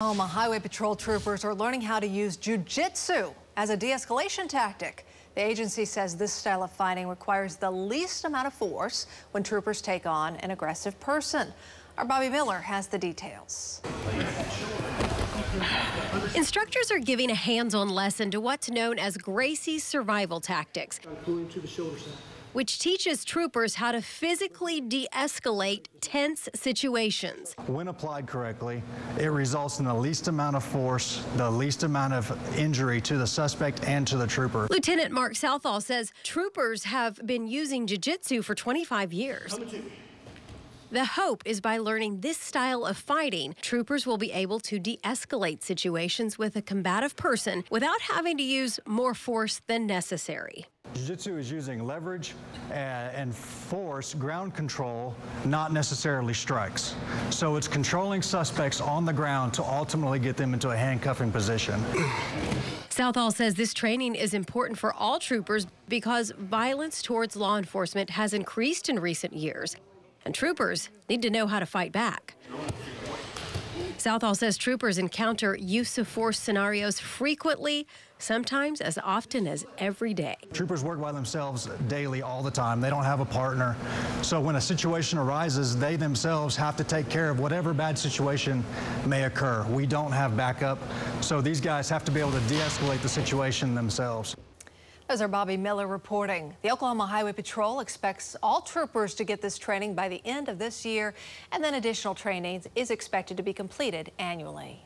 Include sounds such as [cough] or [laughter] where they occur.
Oklahoma Highway Patrol troopers are learning how to use jiu-jitsu as a de-escalation tactic. The agency says this style of fighting requires the least amount of force when troopers take on an aggressive person. Our Bobby Miller has the details. Instructors are giving a hands-on lesson to what's known as Gracie's survival tactics which teaches troopers how to physically de-escalate tense situations. When applied correctly, it results in the least amount of force, the least amount of injury to the suspect and to the trooper. Lieutenant Mark Southall says troopers have been using jiu-jitsu for 25 years. The hope is by learning this style of fighting, troopers will be able to de escalate situations with a combative person without having to use more force than necessary. Jiu-Jitsu is using leverage and force, ground control, not necessarily strikes. So it's controlling suspects on the ground to ultimately get them into a handcuffing position. [clears throat] Southall says this training is important for all troopers because violence towards law enforcement has increased in recent years and troopers need to know how to fight back. Southall says troopers encounter use of force scenarios frequently, sometimes as often as every day. Troopers work by themselves daily, all the time. They don't have a partner. So when a situation arises, they themselves have to take care of whatever bad situation may occur. We don't have backup. So these guys have to be able to de escalate the situation themselves. Those our Bobby Miller reporting. The Oklahoma Highway Patrol expects all troopers to get this training by the end of this year, and then additional training is expected to be completed annually.